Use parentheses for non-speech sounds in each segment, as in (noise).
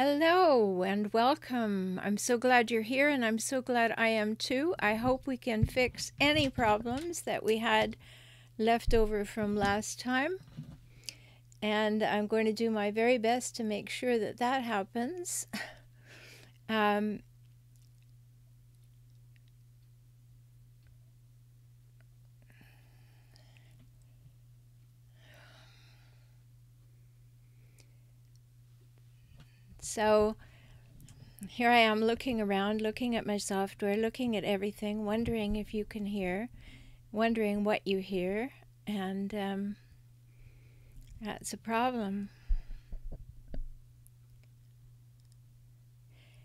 Hello and welcome. I'm so glad you're here, and I'm so glad I am too. I hope we can fix any problems that we had left over from last time. And I'm going to do my very best to make sure that that happens. (laughs) Um, So here I am looking around, looking at my software, looking at everything, wondering if you can hear, wondering what you hear, and um, that's a problem.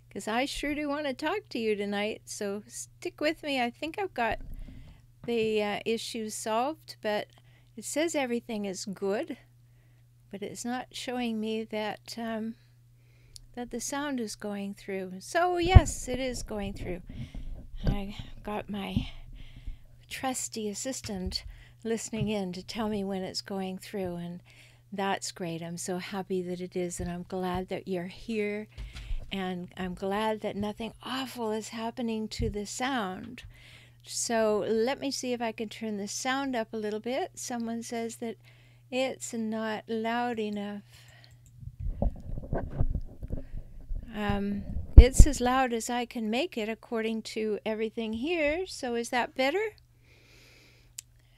Because I sure do want to talk to you tonight, so stick with me. I think I've got the uh, issues solved, but it says everything is good, but it's not showing me that. Um, that the sound is going through. So, yes, it is going through. I got my trusty assistant listening in to tell me when it's going through, and that's great. I'm so happy that it is, and I'm glad that you're here, and I'm glad that nothing awful is happening to the sound. So, let me see if I can turn the sound up a little bit. Someone says that it's not loud enough. Um, it's as loud as I can make it according to everything here. So is that better?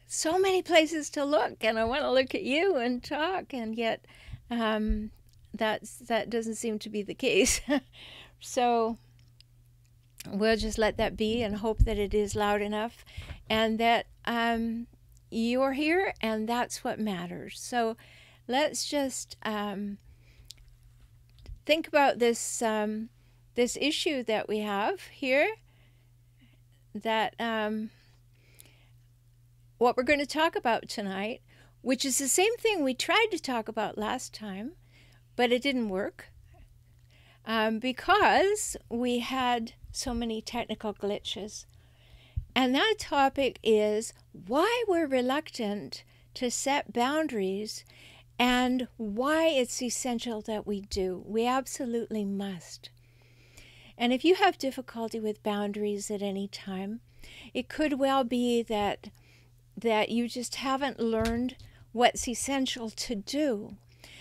So many places to look, and I want to look at you and talk, and yet um, that's that doesn't seem to be the case. (laughs) so we'll just let that be and hope that it is loud enough, and that um, you're here, and that's what matters. So let's just um, think about this um, this issue that we have here. That um, what we're going to talk about tonight, which is the same thing we tried to talk about last time, but it didn't work um, because we had so many technical glitches. And that topic is why we're reluctant to set boundaries and why it's essential that we do. We absolutely must. And if you have difficulty with boundaries at any time, it could well be that that you just haven't learned what's essential to do.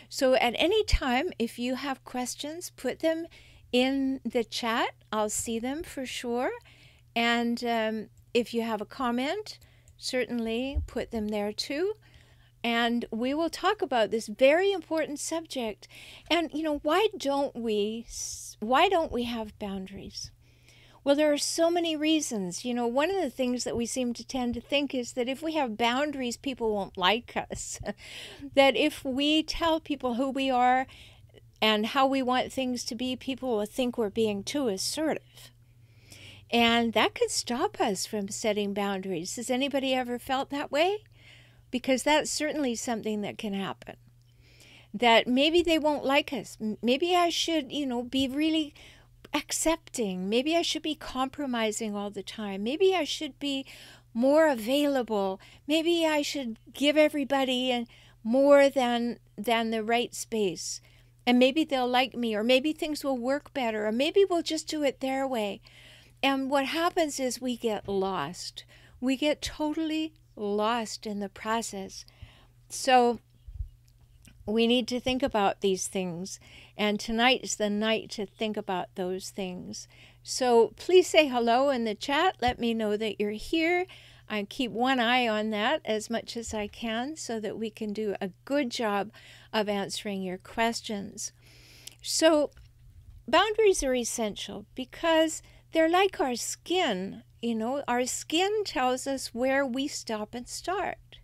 So at any time if you have questions, put them in the chat. I'll see them for sure. And um, if you have a comment, certainly put them there too and we will talk about this very important subject. And you know, why don't we why don't we have boundaries? Well, there are so many reasons. You know, one of the things that we seem to tend to think is that if we have boundaries, people won't like (laughs) us. that if we tell people who we are and how we want things to be, people will think we're being too assertive. And that could stop us from setting boundaries. Has anybody ever felt that way? Because that's certainly something that can happen. That maybe they won't like us. Maybe I should, you know, be really accepting. Maybe I should be compromising all the time. Maybe I should be more available. Maybe I should give everybody more than than the right space. And maybe they'll like me or maybe things will work better or maybe we'll just do it their way. And what happens is we get lost. We get totally lost in the process. So we need to think about these things. And tonight is the night to think about those things. So please say hello in the chat. Let me know that you're here. I keep one eye on that as much as I can so that we can do a good job of answering your questions. So, boundaries are essential because they're like our skin. You know, our skin tells us where we stop and start.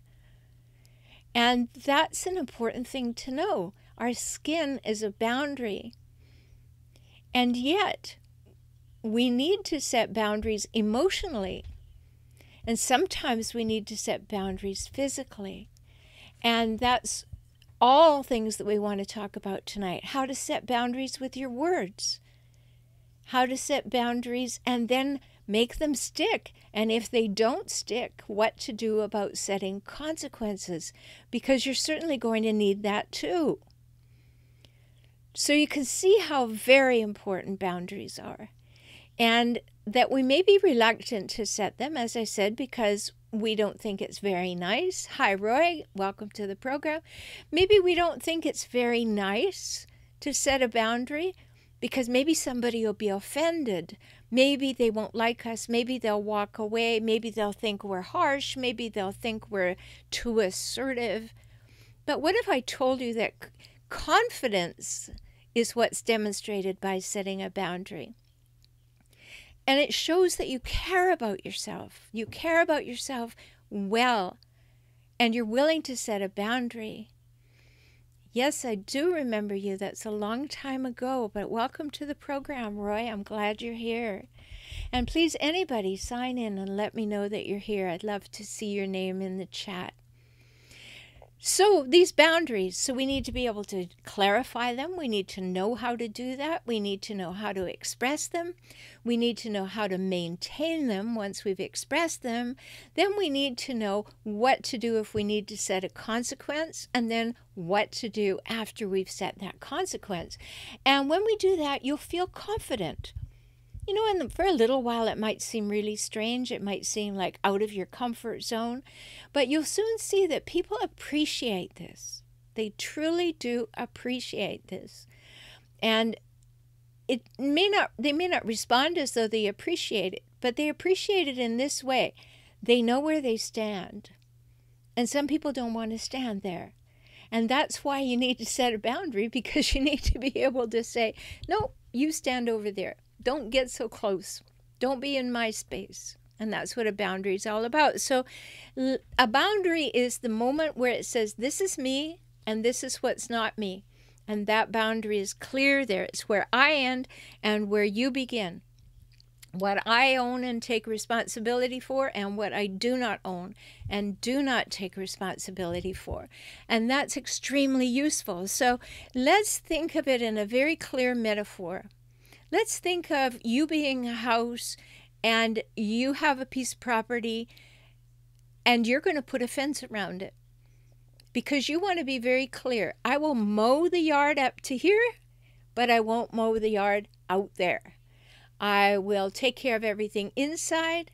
And that's an important thing to know. Our skin is a boundary. And yet, we need to set boundaries emotionally. And sometimes we need to set boundaries physically. And that's all things that we want to talk about tonight. How to set boundaries with your words, how to set boundaries, and then make them stick. And if they don't stick, what to do about setting consequences, because you're certainly going to need that too. So you can see how very important boundaries are. And that we may be reluctant to set them, as I said, because we don't think it's very nice. Hi, Roy. Welcome to the program. Maybe we don't think it's very nice to set a boundary because maybe somebody will be offended. Maybe they won't like us. Maybe they'll walk away. Maybe they'll think we're harsh. Maybe they'll think we're too assertive. But what if I told you that confidence is what's demonstrated by setting a boundary? And it shows that you care about yourself. You care about yourself well, and you're willing to set a boundary. Yes, I do remember you. That's a long time ago, but welcome to the program, Roy. I'm glad you're here. And please, anybody, sign in and let me know that you're here. I'd love to see your name in the chat. So, these boundaries, so we need to be able to clarify them. We need to know how to do that. We need to know how to express them. We need to know how to maintain them once we've expressed them. Then we need to know what to do if we need to set a consequence, and then what to do after we've set that consequence. And when we do that, you'll feel confident you know, and for a little while it might seem really strange. It might seem like out of your comfort zone. But you'll soon see that people appreciate this. They truly do appreciate this. And it may not they may not respond as though they appreciate it, but they appreciate it in this way. They know where they stand. And some people don't want to stand there. And that's why you need to set a boundary (laughs) because you need to be able to say, no, you stand over there. Don't get so close. Don't be in my space. And that's what a boundary is all about. So, a boundary is the moment where it says, This is me, and this is what's not me. And that boundary is clear there. It's where I end and where you begin. What I own and take responsibility for, and what I do not own and do not take responsibility for. And that's extremely useful. So let's think of it in a very clear metaphor. Let's think of you being a house and you have a piece of property and you're going to put a fence around it because you want to be very clear. I will mow the yard up to here, but I won't mow the yard out there. I will take care of everything inside,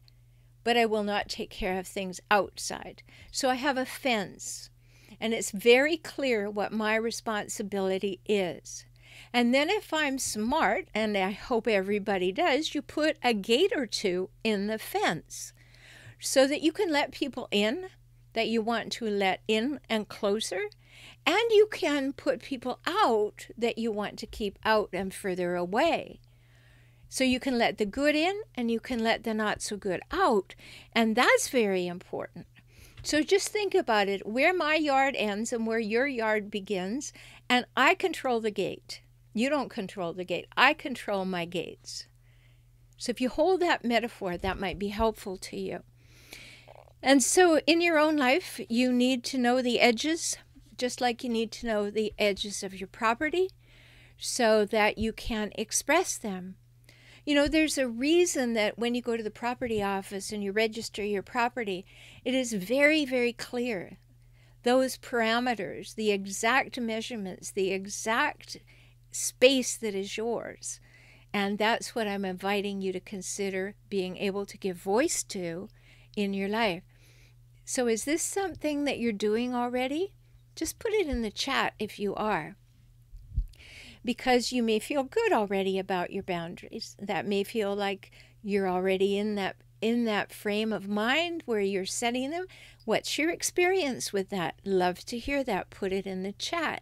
but I will not take care of things outside. So I have a fence, and it's very clear what my responsibility is. And then, if I'm smart, and I hope everybody does, you put a gate or two in the fence so that you can let people in that you want to let in and closer. And you can put people out that you want to keep out and further away. So you can let the good in and you can let the not so good out. And that's very important. So just think about it where my yard ends and where your yard begins, and I control the gate. You don't control the gate. I control my gates. So if you hold that metaphor, that might be helpful to you. And so in your own life, you need to know the edges, just like you need to know the edges of your property so that you can express them. You know, there's a reason that when you go to the property office and you register your property, it is very, very clear. Those parameters, the exact measurements, the exact space that is yours. And that's what I'm inviting you to consider being able to give voice to in your life. So, is this something that you're doing already? Just put it in the chat if you are. Because you may feel good already about your boundaries. That may feel like you're already in that in that frame of mind where you're setting them. What's your experience with that? Love to hear that. Put it in the chat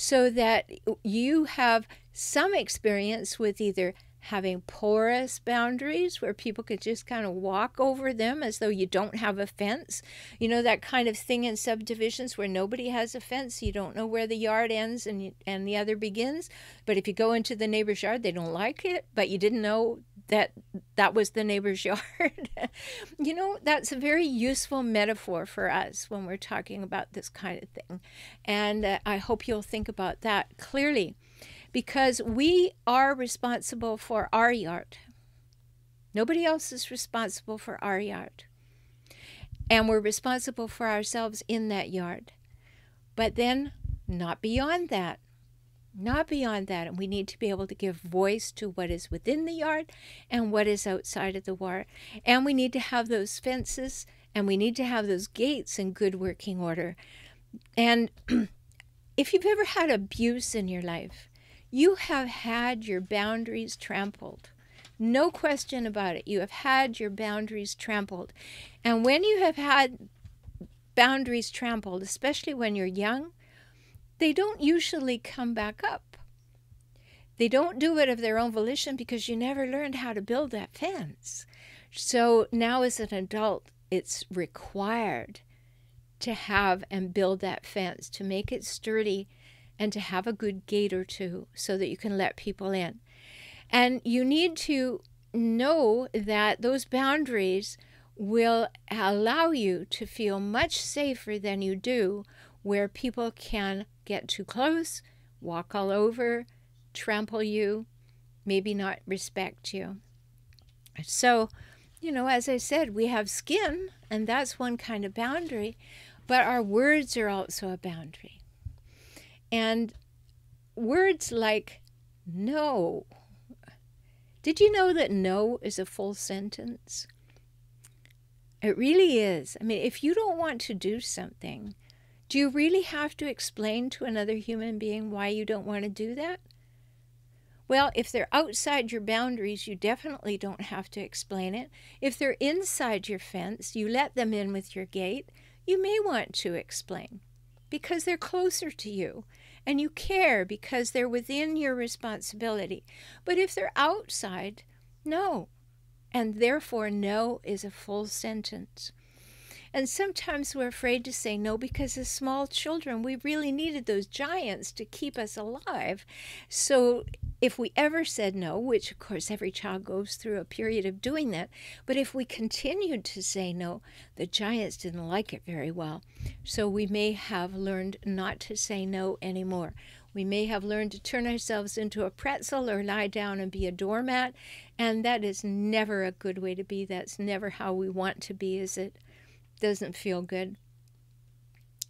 so that you have some experience with either having porous boundaries where people could just kind of walk over them as though you don't have a fence. You know, that kind of thing in subdivisions where nobody has a fence. You don't know where the yard ends and, and the other begins. But if you go into the neighbor's yard, they don't like it, but you didn't know that that was the neighbor's (laughs) yard. you know, that's a very useful metaphor for us when we're talking about this kind of thing. And uh, I hope you'll think about that clearly because we are responsible for our yard. Nobody else is responsible for our yard. And we're responsible for ourselves in that yard. But then, not beyond that. Not beyond that. And we need to be able to give voice to what is within the yard and what is outside of the yard. And we need to have those fences and we need to have those gates in good working order. And (clears throat) if you've ever had abuse in your life, you have had your boundaries trampled. No question about it. You have had your boundaries trampled. And when you have had boundaries trampled, especially when you're young, they don't usually come back up. They don't do it of their own volition because you never learned how to build that fence. So now, as an adult, it's required to have and build that fence, to make it sturdy, and to have a good gate or two so that you can let people in. And you need to know that those boundaries will allow you to feel much safer than you do where people can get too close, walk all over, trample you, maybe not respect you. So, you know, as I said, we have skin, and that's one kind of boundary, but our words are also a boundary. And words like no. Did you know that no is a full sentence? It really is. I mean, if you don't want to do something, do you really have to explain to another human being why you don't want to do that? Well, if they're outside your boundaries, you definitely don't have to explain it. If they're inside your fence, you let them in with your gate, you may want to explain because they're closer to you and you care because they're within your responsibility. But if they're outside, no. And therefore, no is a full sentence. And sometimes we're afraid to say no because as small children, we really needed those giants to keep us alive. So if we ever said no, which of course every child goes through a period of doing that, but if we continued to say no, the giants didn't like it very well. So we may have learned not to say no anymore. We may have learned to turn ourselves into a pretzel or lie down and be a doormat, and that is never a good way to be. That's never how we want to be, is it? Doesn't feel good.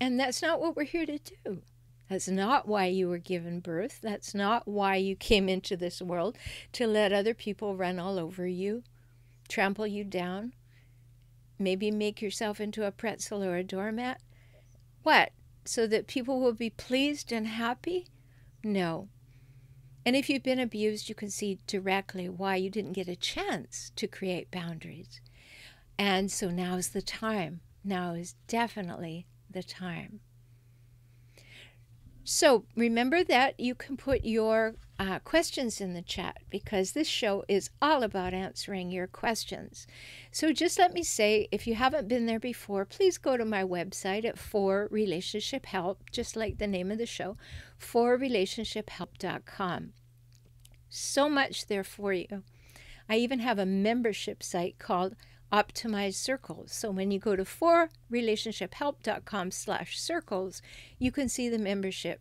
And that's not what we're here to do. That's not why you were given birth. That's not why you came into this world to let other people run all over you, trample you down, maybe make yourself into a pretzel or a doormat. What? So that people will be pleased and happy? No. And if you've been abused, you can see directly why you didn't get a chance to create boundaries. And so now is the time. Now is definitely the time. So remember that you can put your uh, questions in the chat because this show is all about answering your questions. So just let me say, if you haven't been there before, please go to my website at For Relationship Help, just like the name of the show, forrelationshiphelp.com. So much there for you. I even have a membership site called optimize circles. So when you go to forrelationshiphelp.com slash circles, you can see the membership.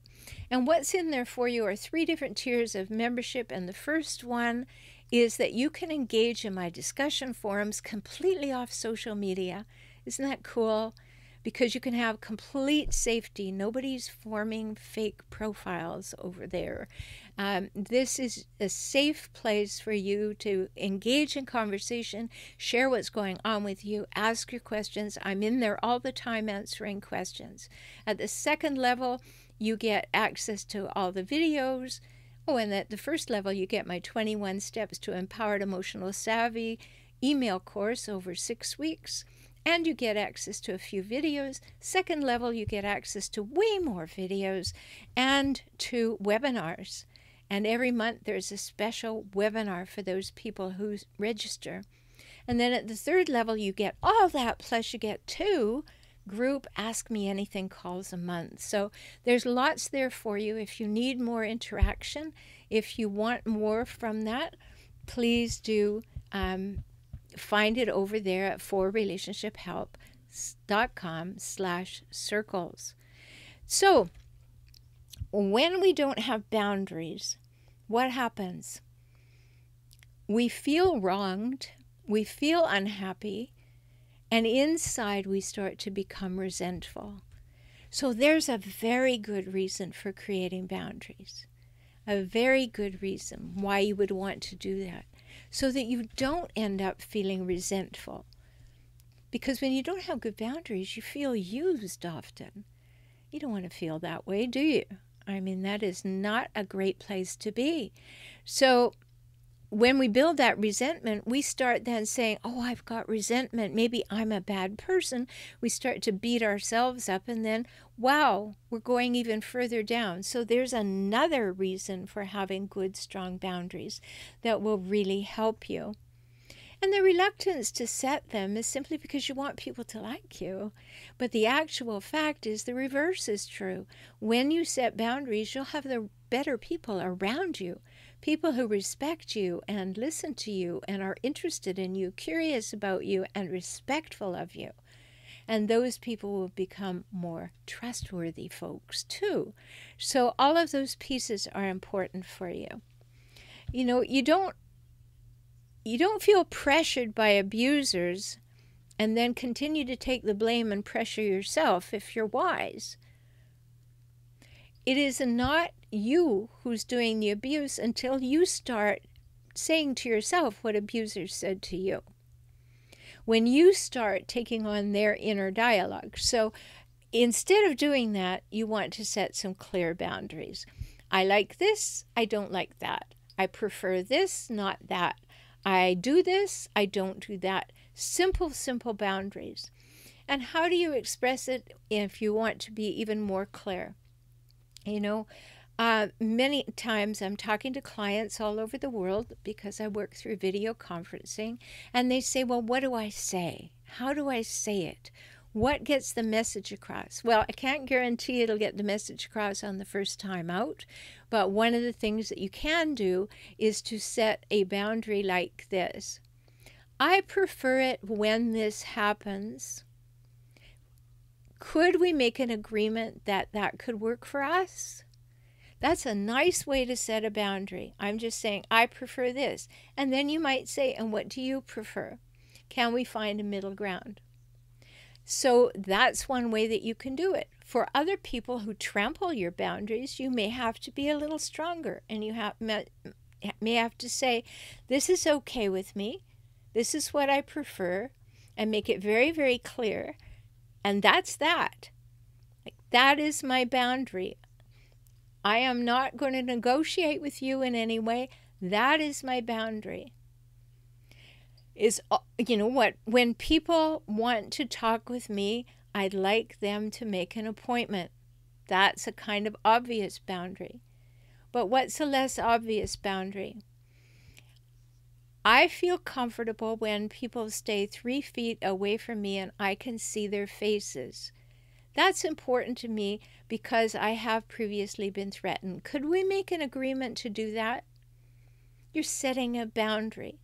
And what's in there for you are three different tiers of membership. And the first one is that you can engage in my discussion forums completely off social media. Isn't that cool? because you can have complete safety. Nobody's forming fake profiles over there. Um, this is a safe place for you to engage in conversation, share what's going on with you, ask your questions. I'm in there all the time answering questions. At the second level, you get access to all the videos. Oh, and at the first level, you get my 21 Steps to Empowered Emotional Savvy email course over six weeks and you get access to a few videos. Second level, you get access to way more videos and to webinars. And every month there's a special webinar for those people who register. And then at the third level, you get all that, plus you get two group Ask Me Anything calls a month. So there's lots there for you. If you need more interaction, if you want more from that, please do um, find it over there at forrelationshiphelp.com slash circles. So when we don't have boundaries, what happens? We feel wronged, we feel unhappy, and inside we start to become resentful. So there's a very good reason for creating boundaries. a very good reason why you would want to do that so that you don't end up feeling resentful. Because when you don't have good boundaries, you feel used often. You don't want to feel that way, do you? I mean, that is not a great place to be. So, when we build that resentment, we start then saying, Oh, I've got resentment. Maybe I'm a bad person. We start to beat ourselves up, and then, wow, we're going even further down. So, there's another reason for having good, strong boundaries that will really help you. And the reluctance to set them is simply because you want people to like you. But the actual fact is the reverse is true. When you set boundaries, you'll have the better people around you people who respect you and listen to you and are interested in you, curious about you, and respectful of you. And those people will become more trustworthy folks too. So, all of those pieces are important for you. You know, you don't you don't feel pressured by abusers and then continue to take the blame and pressure yourself if you're wise. It is not you who's doing the abuse until you start saying to yourself what abusers said to you. When you start taking on their inner dialogue. So instead of doing that, you want to set some clear boundaries. I like this, I don't like that. I prefer this, not that. I do this, I don't do that. Simple, simple boundaries. And how do you express it if you want to be even more clear? You know, uh, many times I'm talking to clients all over the world because I work through video conferencing, and they say, Well, what do I say? How do I say it? What gets the message across? Well, I can't guarantee it'll get the message across on the first time out, but one of the things that you can do is to set a boundary like this I prefer it when this happens. Could we make an agreement that that could work for us? That's a nice way to set a boundary. I'm just saying, I prefer this. And then you might say, and what do you prefer? Can we find a middle ground? So that's one way that you can do it. For other people who trample your boundaries, you may have to be a little stronger and you have, may have to say, This is okay with me. This is what I prefer. And make it very, very clear. And that's that. Like, that is my boundary. I am not going to negotiate with you in any way. That is my boundary. Is, uh, you know what? When people want to talk with me, I'd like them to make an appointment. That's a kind of obvious boundary. But what's a less obvious boundary? I feel comfortable when people stay three feet away from me and I can see their faces. That's important to me because I have previously been threatened. Could we make an agreement to do that? You're setting a boundary.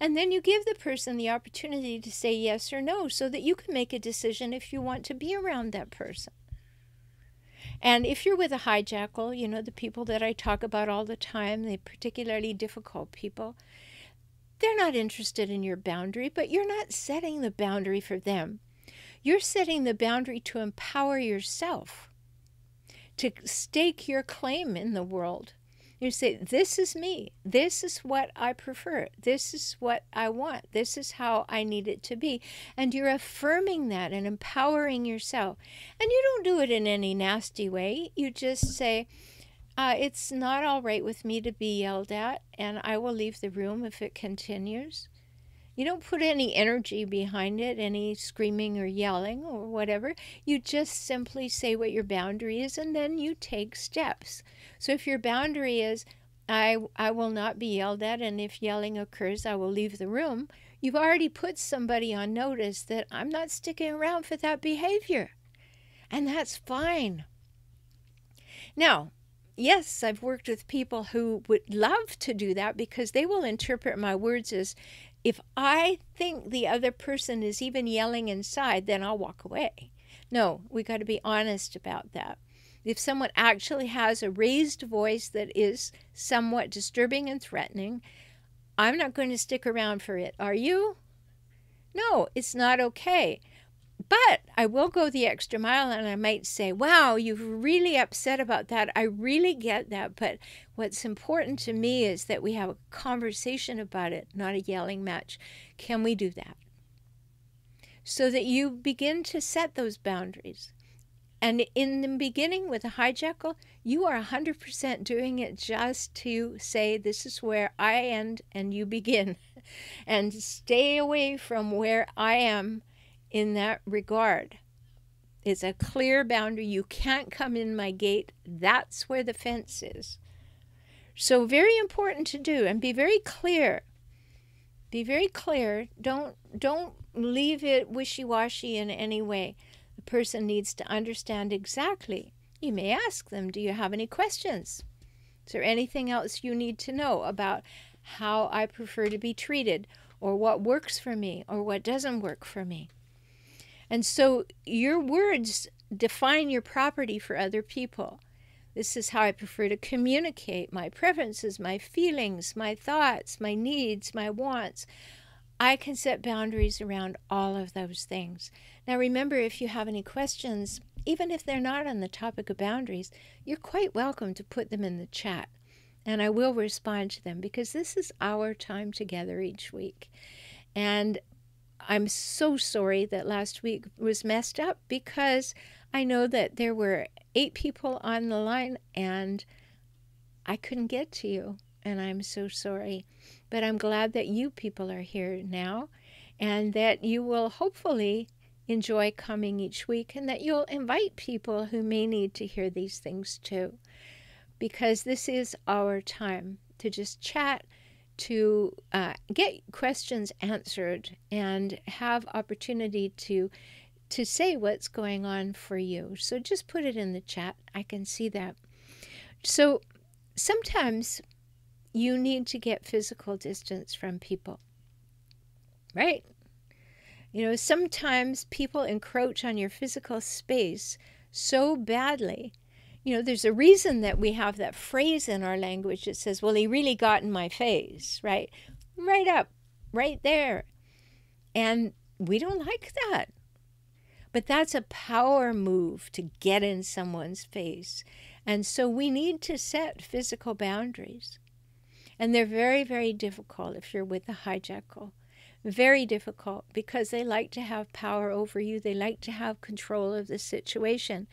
And then you give the person the opportunity to say yes or no so that you can make a decision if you want to be around that person. And if you're with a hijackal, you know, the people that I talk about all the time, the particularly difficult people, they're not interested in your boundary, but you're not setting the boundary for them. You're setting the boundary to empower yourself, to stake your claim in the world. You say, This is me. This is what I prefer. This is what I want. This is how I need it to be. And you're affirming that and empowering yourself. And you don't do it in any nasty way. You just say, uh, It's not all right with me to be yelled at, and I will leave the room if it continues. You don't put any energy behind it, any screaming or yelling or whatever. You just simply say what your boundary is and then you take steps. So if your boundary is, I, I will not be yelled at, and if yelling occurs, I will leave the room, you've already put somebody on notice that I'm not sticking around for that behavior. And that's fine. Now, yes, I've worked with people who would love to do that because they will interpret my words as if I think the other person is even yelling inside, then I'll walk away. No, we got to be honest about that. If someone actually has a raised voice that is somewhat disturbing and threatening, I'm not going to stick around for it. Are you? No, it's not okay. But I will go the extra mile and I might say, wow, you're really upset about that. I really get that. But what's important to me is that we have a conversation about it, not a yelling match. Can we do that? So that you begin to set those boundaries. And in the beginning with a hijackal, you are 100% doing it just to say, This is where I end and you begin. (laughs) and stay away from where I am in that regard. It's a clear boundary. You can't come in my gate. That's where the fence is. So, very important to do and be very clear. Be very clear. Don't, don't leave it wishy washy in any way. The person needs to understand exactly. You may ask them, Do you have any questions? Is there anything else you need to know about how I prefer to be treated, or what works for me, or what doesn't work for me? And so your words define your property for other people. This is how I prefer to communicate my preferences, my feelings, my thoughts, my needs, my wants. I can set boundaries around all of those things. Now, remember, if you have any questions, even if they're not on the topic of boundaries, you're quite welcome to put them in the chat. And I will respond to them because this is our time together each week. And I'm so sorry that last week was messed up because I know that there were eight people on the line and I couldn't get to you. And I'm so sorry. But I'm glad that you people are here now and that you will hopefully enjoy coming each week and that you'll invite people who may need to hear these things too. Because this is our time to just chat to uh, get questions answered and have opportunity to to say what's going on for you. So just put it in the chat. I can see that. So sometimes you need to get physical distance from people. Right? You know, sometimes people encroach on your physical space so badly you know, there's a reason that we have that phrase in our language that says, well, he really got in my face, right? Right up, right there. And we don't like that. But that's a power move to get in someone's face. And so we need to set physical boundaries. And they're very, very difficult if you're with a hijackal very difficult because they like to have power over you. They like to have control of the situation.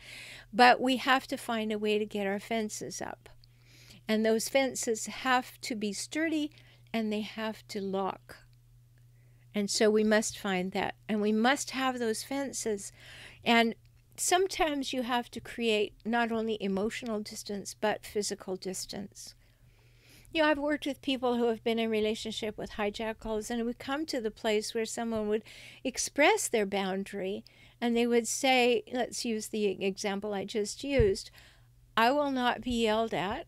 But we have to find a way to get our fences up. And those fences have to be sturdy and they have to lock. And so we must find that. And we must have those fences. And sometimes you have to create not only emotional distance, but physical distance you know, I've worked with people who have been in relationship with hijackals, and we come to the place where someone would express their boundary, and they would say, let's use the example I just used, I will not be yelled at.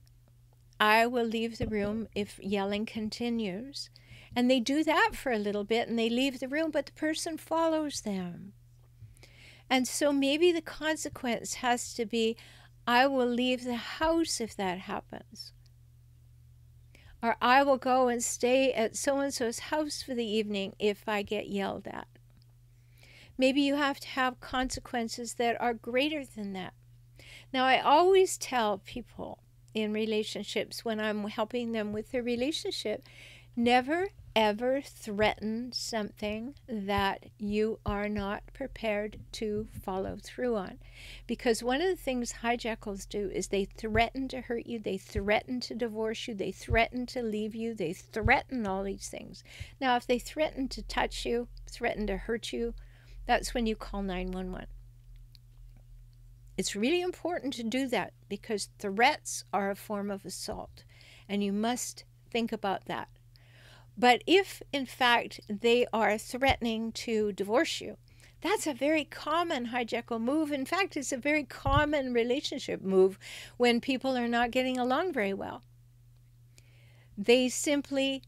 I will leave the room if yelling continues. And they do that for a little bit and they leave the room, but the person follows them. And so maybe the consequence has to be I will leave the house if that happens or I will go and stay at so and so's house for the evening if I get yelled at. Maybe you have to have consequences that are greater than that. Now, I always tell people in relationships when I'm helping them with their relationship never ever threaten something that you are not prepared to follow through on. Because one of the things hijackals do is they threaten to hurt you, they threaten to divorce you, they threaten to leave you, they threaten all these things. Now, if they threaten to touch you, threaten to hurt you, that's when you call 911. It's really important to do that because threats are a form of assault, and you must think about that. But if, in fact, they are threatening to divorce you, that's a very common hijackal move. In fact, it's a very common relationship move when people are not getting along very well. They simply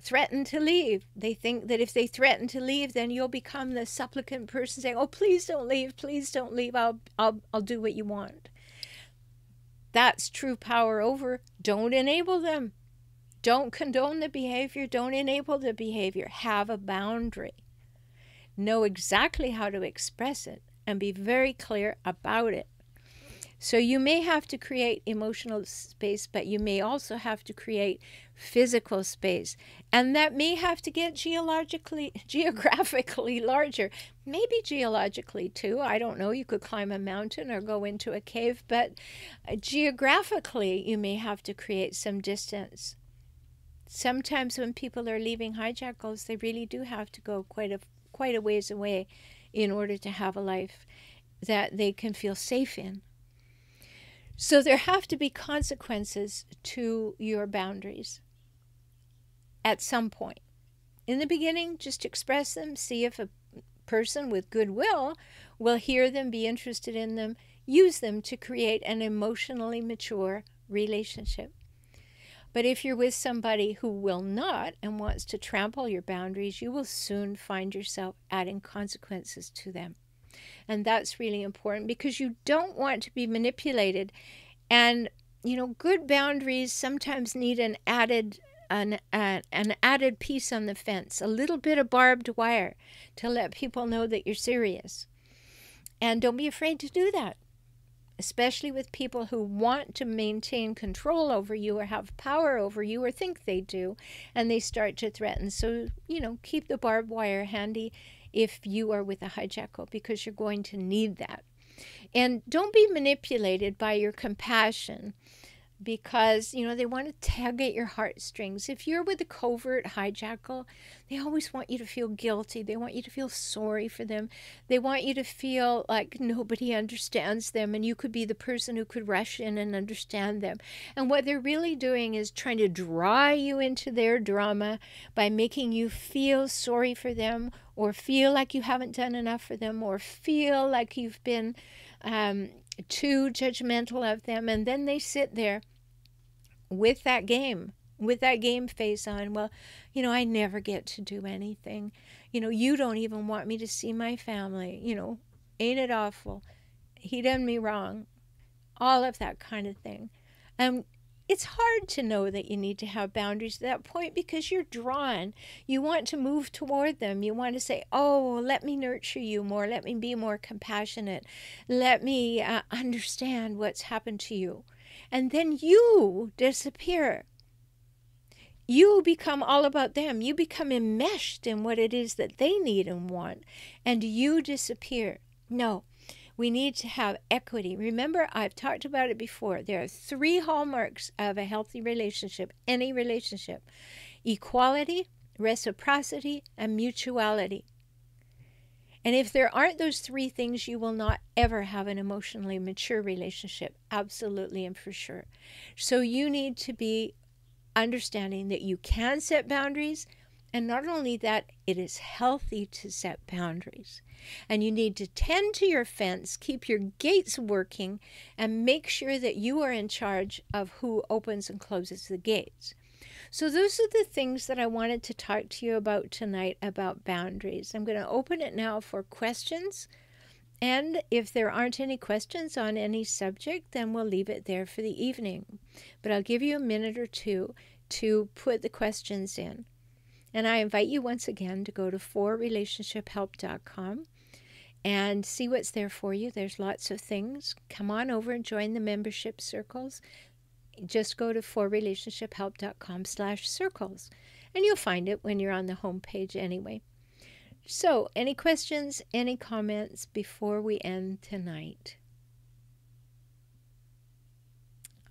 threaten to leave. They think that if they threaten to leave, then you'll become the supplicant person saying, "Oh, please don't leave. Please don't leave. I'll I'll I'll do what you want." That's true power over. Don't enable them. Don't condone the behavior, don't enable the behavior. Have a boundary. know exactly how to express it, and be very clear about it. So you may have to create emotional space, but you may also have to create physical space. And that may have to get geologically, (laughs) geographically larger. Maybe geologically too. I don't know. You could climb a mountain or go into a cave, but geographically, you may have to create some distance. Sometimes when people are leaving hijackals, they really do have to go quite a quite a ways away in order to have a life that they can feel safe in. So there have to be consequences to your boundaries at some point. In the beginning, just express them, see if a person with goodwill will hear them, be interested in them, use them to create an emotionally mature relationship. But if you're with somebody who will not and wants to trample your boundaries, you will soon find yourself adding consequences to them. And that's really important because you don't want to be manipulated. And, you know, good boundaries sometimes need an added an, an added piece on the fence, a little bit of barbed wire to let people know that you're serious. And don't be afraid to do that, especially with people who want to maintain control over you or have power over you or think they do, and they start to threaten. So, you know, keep the barbed wire handy if you are with a hijackal because you're going to need that. And don't be manipulated by your compassion because you know they want to tug at your heartstrings. If you're with a covert hijackal, they always want you to feel guilty. They want you to feel sorry for them. They want you to feel like nobody understands them and you could be the person who could rush in and understand them. And what they're really doing is trying to draw you into their drama by making you feel sorry for them or feel like you haven't done enough for them or feel like you've been um, too judgmental of them. And then they sit there with that game, with that game face on. Well, you know, I never get to do anything. You know, you don't even want me to see my family. You know, ain't it awful? He done me wrong. All of that kind of thing. And it's hard to know that you need to have boundaries at that point because you're drawn. You want to move toward them. You want to say, Oh, let me nurture you more. Let me be more compassionate. Let me uh, understand what's happened to you. And then you disappear. You become all about them. You become enmeshed in what it is that they need and want, and you disappear. No, we need to have equity. Remember, I've talked about it before. There are three hallmarks of a healthy relationship, any relationship equality, reciprocity, and mutuality. And if there aren't those three things, you will not ever have an emotionally mature relationship. Absolutely and for sure. So you need to be understanding that you can set boundaries. And not only that, it is healthy to set boundaries. And you need to tend to your fence, keep your gates working, and make sure that you are in charge of who opens and closes the gates. So, those are the things that I wanted to talk to you about tonight about boundaries. I'm going to open it now for questions. And if there aren't any questions on any subject, then we'll leave it there for the evening. But I'll give you a minute or two to put the questions in. And I invite you once again to go to forrelationshiphelp.com and see what's there for you. There's lots of things. Come on over and join the membership circles. Just go to forrelationshiphelp.com slash circles and you'll find it when you're on the home page anyway. So, any questions, any comments before we end tonight?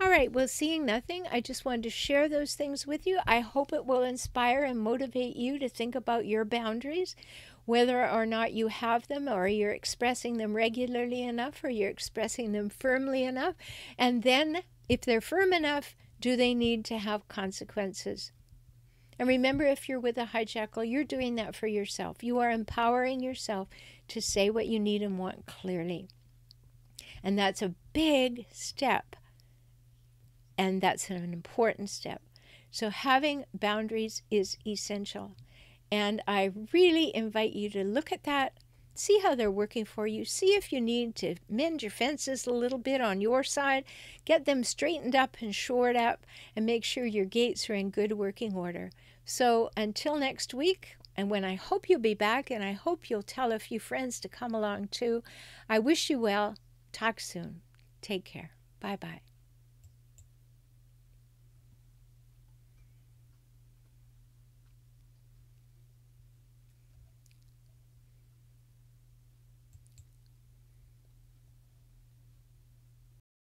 All right, well, seeing nothing, I just wanted to share those things with you. I hope it will inspire and motivate you to think about your boundaries whether or not you have them or you're expressing them regularly enough or you're expressing them firmly enough. And then, if they're firm enough, do they need to have consequences? And remember, if you're with a hijackal, you're doing that for yourself. You are empowering yourself to say what you need and want clearly. And that's a big step. And that's an important step. So, having boundaries is essential. And I really invite you to look at that, see how they're working for you, see if you need to mend your fences a little bit on your side, get them straightened up and shored up, and make sure your gates are in good working order. So until next week, and when I hope you'll be back, and I hope you'll tell a few friends to come along too. I wish you well. Talk soon. Take care. Bye bye.